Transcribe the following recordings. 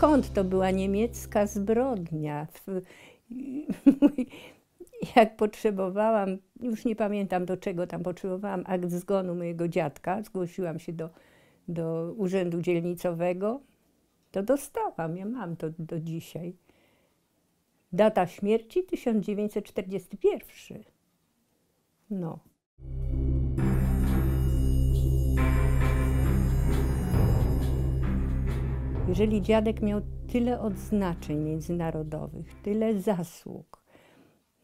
skąd to była niemiecka zbrodnia. Jak potrzebowałam, już nie pamiętam do czego tam potrzebowałam, akt zgonu mojego dziadka, zgłosiłam się do, do urzędu dzielnicowego, to dostałam, ja mam to do dzisiaj. Data śmierci 1941. No. Jeżeli dziadek miał tyle odznaczeń międzynarodowych, tyle zasług,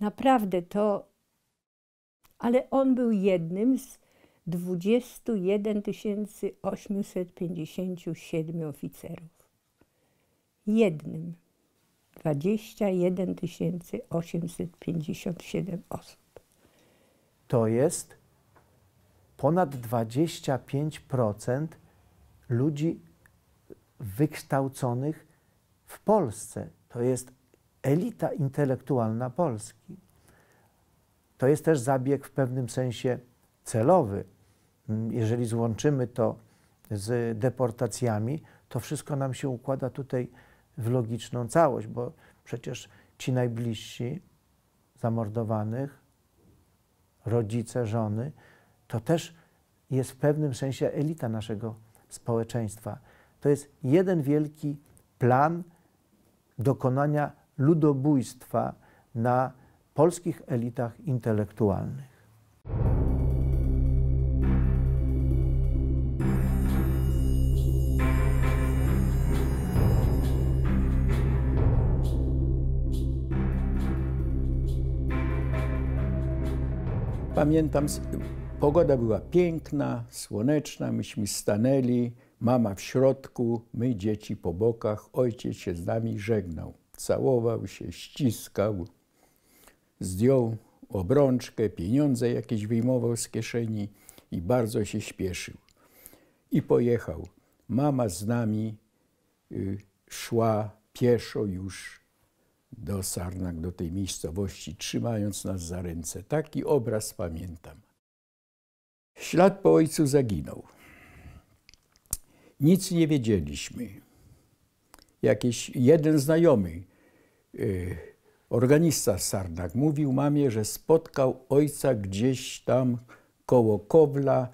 naprawdę to. Ale on był jednym z 21 857 oficerów. Jednym. 21 857 osób. To jest ponad 25% ludzi wykształconych w Polsce. To jest elita intelektualna Polski. To jest też zabieg w pewnym sensie celowy. Jeżeli złączymy to z deportacjami, to wszystko nam się układa tutaj w logiczną całość, bo przecież ci najbliżsi zamordowanych, rodzice, żony, to też jest w pewnym sensie elita naszego społeczeństwa. To jest jeden wielki plan dokonania ludobójstwa na polskich elitach intelektualnych. Pamiętam, pogoda była piękna, słoneczna, myśmy stanęli, mama w środku, my dzieci po bokach, ojciec się z nami żegnał. Całował się, ściskał, zdjął obrączkę, pieniądze jakieś wyjmował z kieszeni i bardzo się śpieszył. I pojechał. Mama z nami y, szła pieszo już do Sarnak, do tej miejscowości, trzymając nas za ręce. Taki obraz pamiętam. Ślad po ojcu zaginął. Nic nie wiedzieliśmy. Jakiś jeden znajomy, yy, organista Sarnak, mówił mamie, że spotkał ojca gdzieś tam koło Kowla,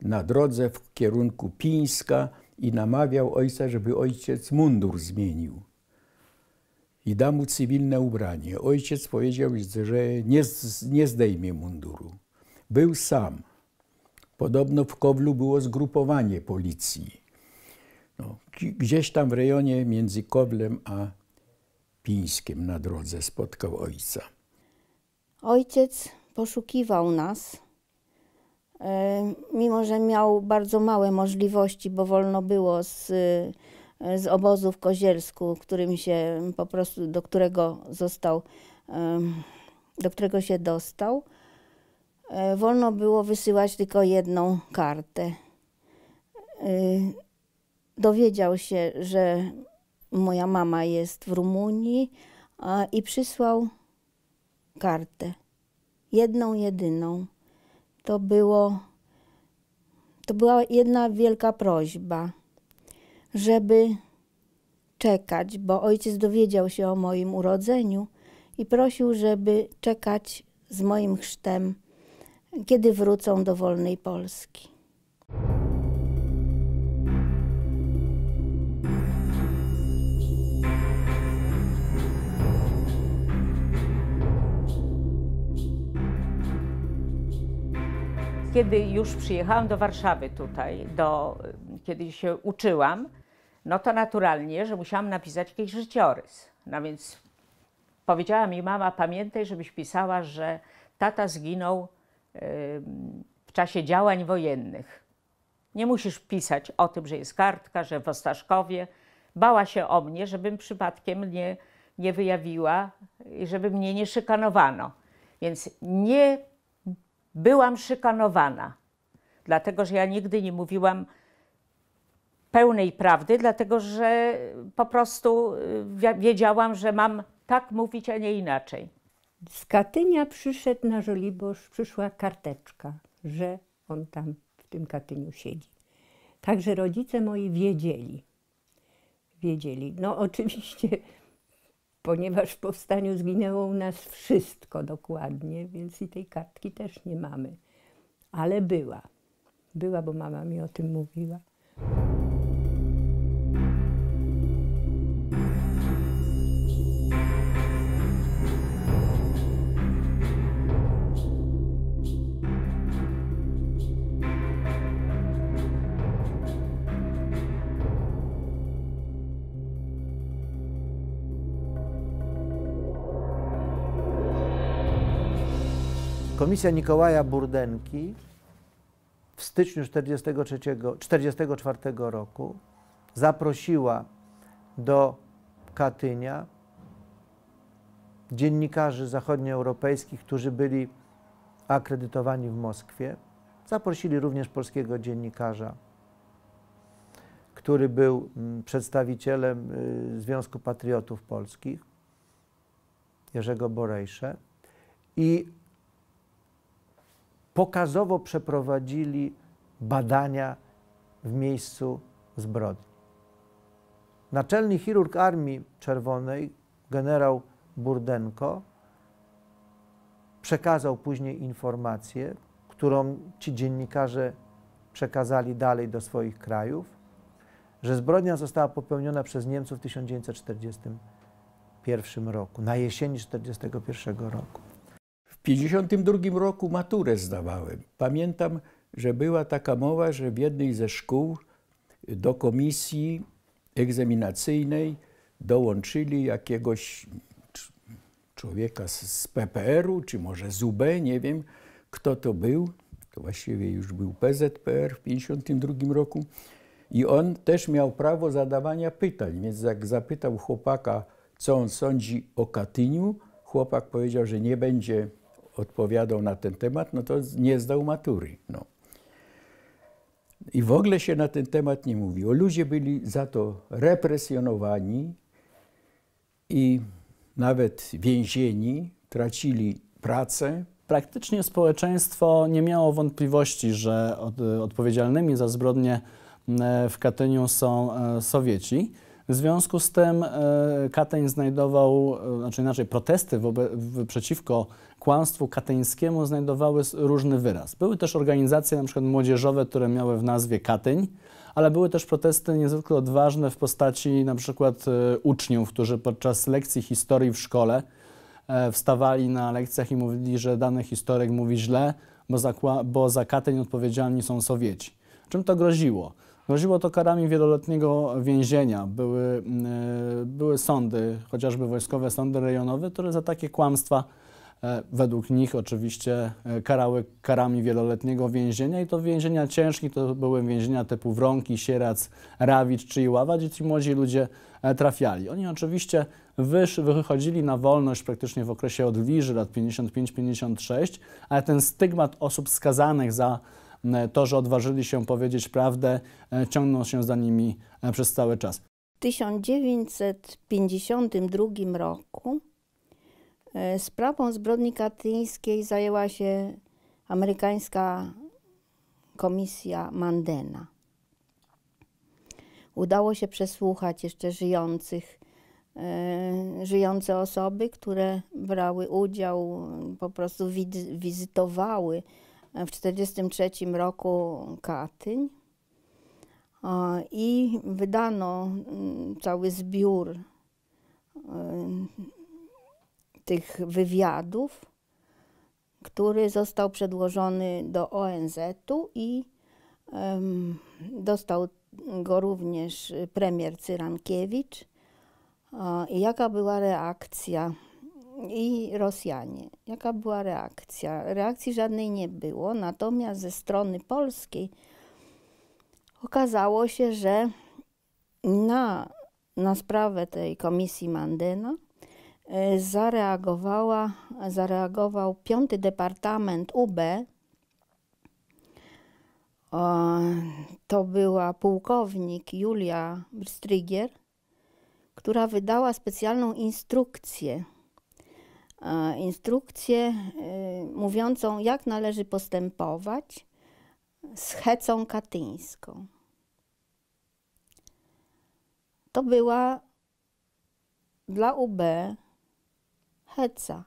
na drodze w kierunku Pińska i namawiał ojca, żeby ojciec mundur zmienił i da mu cywilne ubranie. Ojciec powiedział, że nie, nie zdejmie munduru. Był sam. Podobno w Kowlu było zgrupowanie policji. No, gdzieś tam w rejonie między Kowlem a Pińskiem na drodze spotkał ojca. Ojciec poszukiwał nas, e, mimo że miał bardzo małe możliwości, bo wolno było z z obozu w Kozielsku, którym się po prostu, do którego został, do którego się dostał, e, wolno było wysyłać tylko jedną kartę. Dowiedział się, że moja mama jest w Rumunii i przysłał kartę. Jedną, jedyną. To było, to była jedna wielka prośba żeby czekać, bo ojciec dowiedział się o moim urodzeniu i prosił, żeby czekać z moim chrztem, kiedy wrócą do wolnej Polski. Kiedy już przyjechałam do Warszawy tutaj, do, kiedy się uczyłam, no to naturalnie, że musiałam napisać jakiś życiorys. No więc powiedziała mi mama, pamiętaj, żebyś pisała, że tata zginął w czasie działań wojennych. Nie musisz pisać o tym, że jest kartka, że w Ostaszkowie. Bała się o mnie, żebym przypadkiem nie, nie wyjawiła i żeby mnie nie szykanowano. Więc nie byłam szykanowana, dlatego że ja nigdy nie mówiłam pełnej prawdy, dlatego że po prostu y, wiedziałam, że mam tak mówić, a nie inaczej. Z Katynia przyszedł na Żoliborz, przyszła karteczka, że on tam w tym Katyniu siedzi. Także rodzice moi wiedzieli. wiedzieli. No oczywiście, ponieważ w powstaniu zginęło u nas wszystko dokładnie, więc i tej kartki też nie mamy. Ale była. Była, bo mama mi o tym mówiła. Komisja Mikołaja Burdenki w styczniu 1944 roku zaprosiła do Katynia dziennikarzy zachodnioeuropejskich, którzy byli akredytowani w Moskwie. Zaprosili również polskiego dziennikarza, który był mm, przedstawicielem y, Związku Patriotów Polskich, Jerzego Borejsze. I pokazowo przeprowadzili badania w miejscu zbrodni. Naczelny chirurg Armii Czerwonej, generał Burdenko, przekazał później informację, którą ci dziennikarze przekazali dalej do swoich krajów, że zbrodnia została popełniona przez Niemców w 1941 roku, na jesieni 1941 roku. W 1952 roku maturę zdawałem. Pamiętam, że była taka mowa, że w jednej ze szkół do komisji egzaminacyjnej dołączyli jakiegoś człowieka z PPR-u, czy może z UB, nie wiem kto to był. To właściwie już był PZPR w 1952 roku. I on też miał prawo zadawania pytań, więc jak zapytał chłopaka, co on sądzi o Katyniu, chłopak powiedział, że nie będzie odpowiadał na ten temat, no to nie zdał matury. No. I w ogóle się na ten temat nie mówiło. Ludzie byli za to represjonowani i nawet więzieni, tracili pracę. Praktycznie społeczeństwo nie miało wątpliwości, że od, odpowiedzialnymi za zbrodnie w Katyniu są e, Sowieci. W związku z tym e, Katyń znajdował, e, znaczy inaczej, protesty wobec, przeciwko kłamstwu katyńskiemu znajdowały różny wyraz. Były też organizacje na przykład młodzieżowe, które miały w nazwie Katyń, ale były też protesty niezwykle odważne w postaci na przykład e, uczniów, którzy podczas lekcji historii w szkole wstawali na lekcjach i mówili, że dany historyk mówi źle, bo za, bo za Katyń odpowiedzialni są Sowieci. Czym to groziło? Groziło to karami wieloletniego więzienia. Były, mm, e, były sądy, chociażby wojskowe sądy rejonowe, które za takie kłamstwa e, według nich oczywiście e, karały karami wieloletniego więzienia i to więzienia ciężkie, to były więzienia typu Wronki, Sierac, Rawicz czy Iława, gdzie ci młodzi ludzie trafiali. Oni oczywiście wysz, wychodzili na wolność praktycznie w okresie odliży lat 55-56, ale ten stygmat osób skazanych za E, to, że odważyli się powiedzieć prawdę, e, ciągną się za nimi e, przez cały czas. W 1952 roku sprawą zbrodni katyńskiej zajęła się amerykańska komisja Mandena. Udało się przesłuchać jeszcze żyjących, żyjące osoby, które brały udział, po prostu wizytowały w 1943 roku Katyń i wydano mm, cały zbiór tych wywiadów, który został przedłożony do ONZ-u i dostał go również premier Cyrankiewicz. I jaka była reakcja i Rosjanie. Jaka była reakcja? Reakcji żadnej nie było, natomiast ze strony polskiej okazało się, że na, na sprawę tej komisji Mandena zareagowała, zareagował piąty departament UB. To była pułkownik Julia Strygier, która wydała specjalną instrukcję E, instrukcję e, mówiącą, jak należy postępować z hecą katyńską. to była dla UB heca.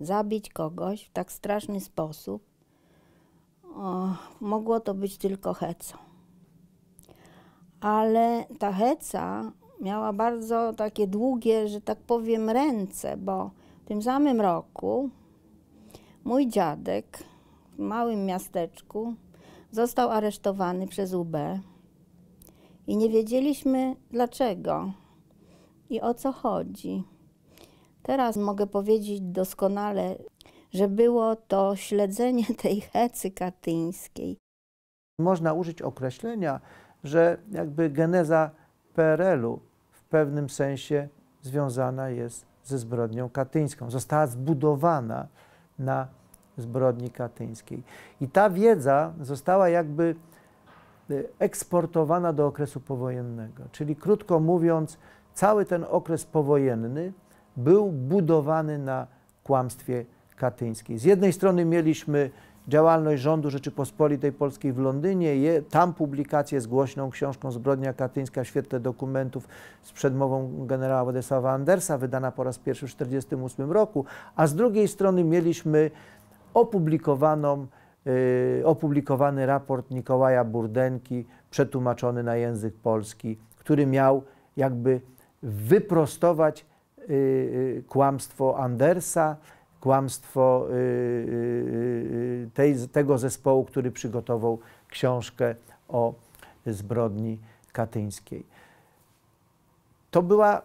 Zabić kogoś w tak straszny sposób. O, mogło to być tylko hecą. Ale ta heca miała bardzo takie długie, że tak powiem, ręce, bo w tym samym roku mój dziadek w małym miasteczku został aresztowany przez UB i nie wiedzieliśmy dlaczego i o co chodzi. Teraz mogę powiedzieć doskonale, że było to śledzenie tej hecy katyńskiej. Można użyć określenia, że jakby geneza PRL-u w pewnym sensie związana jest ze zbrodnią katyńską. Została zbudowana na zbrodni katyńskiej. I ta wiedza została jakby y, eksportowana do okresu powojennego. Czyli krótko mówiąc, cały ten okres powojenny był budowany na kłamstwie katyńskiej. Z jednej strony mieliśmy działalność rządu Rzeczypospolitej Polskiej w Londynie, je, tam publikację z głośną książką Zbrodnia Katyńska w świetle dokumentów z przedmową generała Władysława Andersa, wydana po raz pierwszy w 1948 roku, a z drugiej strony mieliśmy opublikowaną, y, opublikowany raport Mikołaja Burdenki, przetłumaczony na język polski, który miał jakby wyprostować kłamstwo Andersa, kłamstwo y, y, y, tej, tego zespołu, który przygotował książkę o zbrodni katyńskiej. To była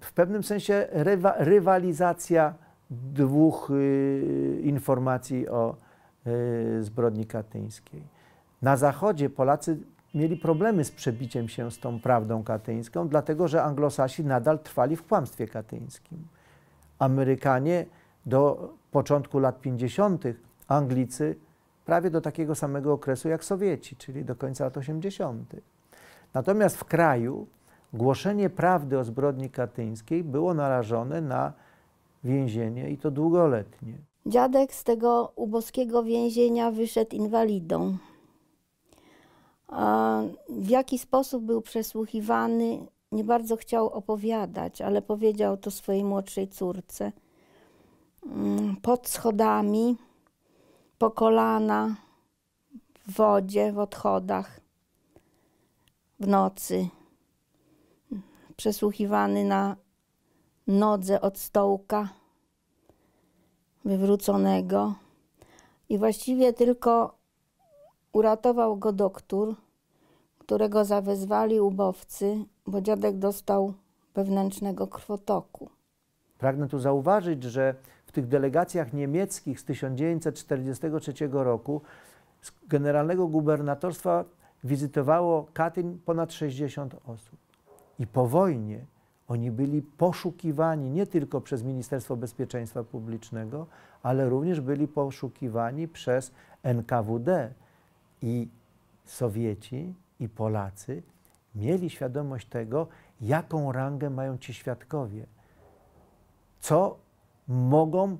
w pewnym sensie rywa, rywalizacja dwóch y, informacji o y, zbrodni katyńskiej. Na Zachodzie Polacy mieli problemy z przebiciem się z tą prawdą katyńską, dlatego że anglosasi nadal trwali w kłamstwie katyńskim. Amerykanie do początku lat 50., Anglicy prawie do takiego samego okresu jak Sowieci, czyli do końca lat 80. Natomiast w kraju głoszenie prawdy o zbrodni katyńskiej było narażone na więzienie i to długoletnie. Dziadek z tego uboskiego więzienia wyszedł inwalidą. W jaki sposób był przesłuchiwany, nie bardzo chciał opowiadać, ale powiedział to swojej młodszej córce. Mm, Pod schodami, po kolana, w wodzie, w odchodach, w nocy. Przesłuchiwany na nodze od stołka wywróconego. I właściwie tylko uratował go doktor, którego zawezwali ubowcy, bo dziadek dostał wewnętrznego krwotoku. Pragnę tu zauważyć, że w tych delegacjach niemieckich z 1943 roku z generalnego gubernatorstwa wizytowało Katyń ponad 60 osób. I po wojnie oni byli poszukiwani nie tylko przez Ministerstwo Bezpieczeństwa Publicznego, ale również byli poszukiwani przez NKWD. I Sowieci i Polacy mieli świadomość tego, jaką rangę mają ci świadkowie co mogą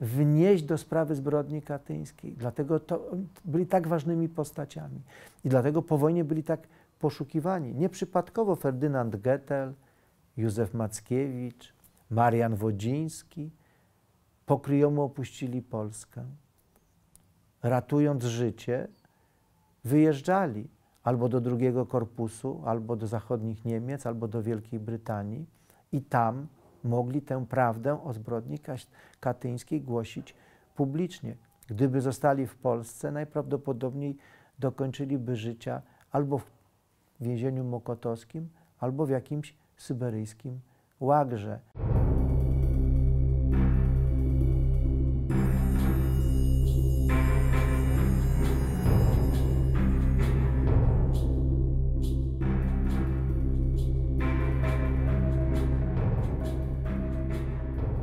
wnieść do sprawy zbrodni katyńskiej. Dlatego to byli tak ważnymi postaciami. I dlatego po wojnie byli tak poszukiwani. Nieprzypadkowo Ferdynand Gettel, Józef Mackiewicz, Marian Wodziński pokryjomu opuścili Polskę. Ratując życie, wyjeżdżali albo do drugiego korpusu, albo do zachodnich Niemiec, albo do Wielkiej Brytanii i tam mogli tę prawdę o zbrodni katyńskiej głosić publicznie. Gdyby zostali w Polsce, najprawdopodobniej dokończyliby życia albo w więzieniu mokotowskim, albo w jakimś syberyjskim łagrze.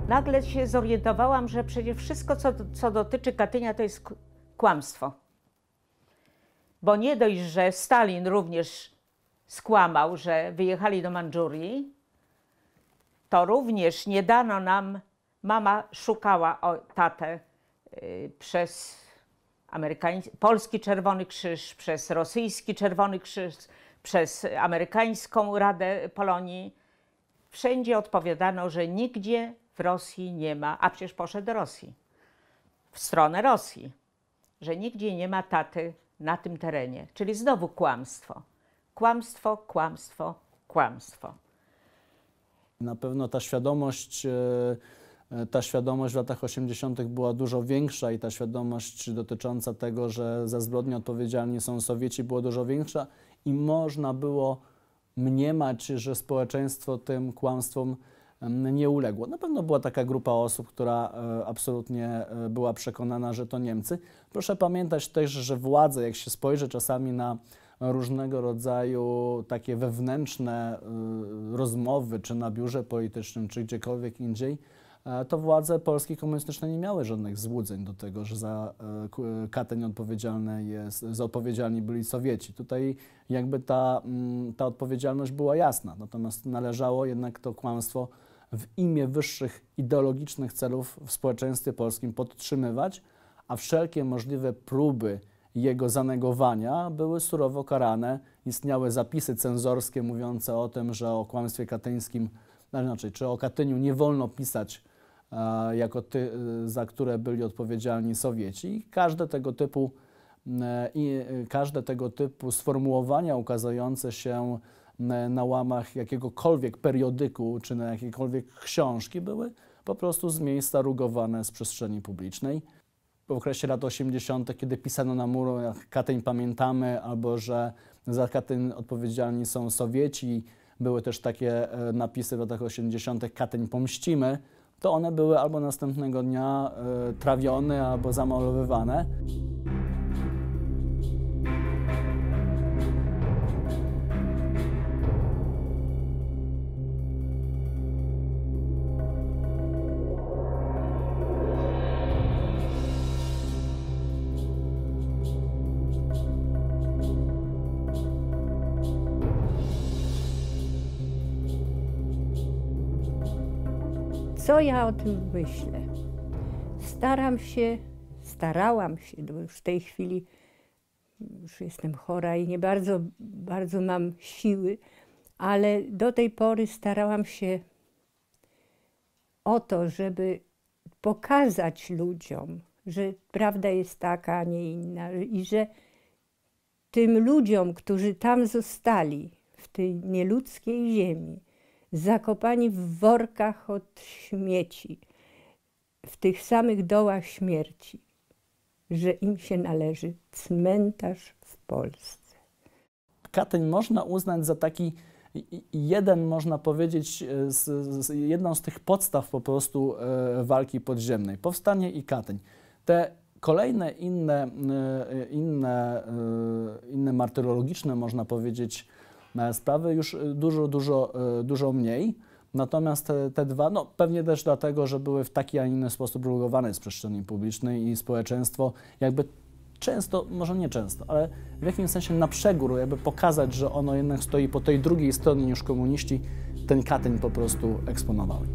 Nagle się zorientowałam, że przecież wszystko, co, co dotyczy Katynia, to jest kłamstwo. Bo nie dość, że Stalin również skłamał, że wyjechali do Mandżurii, to również nie dano nam, mama szukała o tatę y, przez polski Czerwony Krzyż, przez rosyjski Czerwony Krzyż, przez amerykańską Radę Polonii. Wszędzie odpowiadano, że nigdzie w Rosji nie ma, a przecież poszedł do Rosji, w stronę Rosji, że nigdzie nie ma taty na tym terenie. Czyli znowu kłamstwo. Kłamstwo, kłamstwo, kłamstwo. Na pewno ta świadomość, e, e, ta świadomość w latach 80. była dużo większa i ta świadomość dotycząca tego, że za zbrodnie odpowiedzialni są Sowieci, była dużo większa i można było mniemać, że społeczeństwo tym kłamstwom nie uległo. Na pewno była taka grupa osób, która e, absolutnie e, była przekonana, że to Niemcy. Proszę pamiętać też, że władze, jak się spojrzy czasami na różnego rodzaju takie wewnętrzne y, rozmowy, czy na biurze politycznym, czy gdziekolwiek indziej, e, to władze polskie komunistyczne nie miały żadnych złudzeń do tego, że za e, K- Kateń odpowiedzialne jest, za odpowiedzialni byli Sowieci. Tutaj jakby ta, mm, ta odpowiedzialność była jasna, natomiast należało jednak to kłamstwo w imię wyższych ideologicznych celów w społeczeństwie polskim podtrzymywać, a wszelkie możliwe próby jego zanegowania były surowo karane. Istniały zapisy cenzorskie mówiące o tym, że o kłamstwie katyńskim, inaczej, czy o Katyniu nie wolno pisać e, jako ty, e, za które byli odpowiedzialni Sowieci. I każde tego typu e, i e, każde tego typu sformułowania ukazujące się na łamach jakiegokolwiek periodyku czy na jakiejkolwiek książki były po prostu z miejsca rugowane z przestrzeni publicznej w okresie lat 80., kiedy pisano na murach Katyń pamiętamy, albo że za Katyń odpowiedzialni są Sowieci, były też takie e, napisy w latach 80. Katyń pomścimy, to one były albo następnego dnia e, trawione, albo zamalowywane. Co ja o tym myślę? Staram się, starałam się, bo już w tej chwili już jestem chora i nie bardzo, bardzo mam siły, ale do tej pory starałam się o to, żeby pokazać ludziom, że prawda jest taka, a nie inna i że tym ludziom, którzy tam zostali, w tej nieludzkiej ziemi, zakopani w workach od śmieci, w tych samych dołach śmierci, że im się należy cmentarz w Polsce. Katyń można uznać za taki jeden, można powiedzieć, e, z, z, jedną z tych podstaw po prostu e, walki podziemnej. Powstanie i Katyń. Te kolejne inne, e, inne, inne martyrologiczne, można powiedzieć, sprawy już e, dużo, dużo, e, dużo mniej. Natomiast te, te dwa, no pewnie też dlatego, że były w taki, a inny sposób rugowane z przestrzeni publicznej i społeczeństwo jakby często, może nie często, ale w jakimś sensie na przegór, jakby pokazać, że ono jednak stoi po tej drugiej stronie niż komuniści, ten Katyń po prostu eksponowały.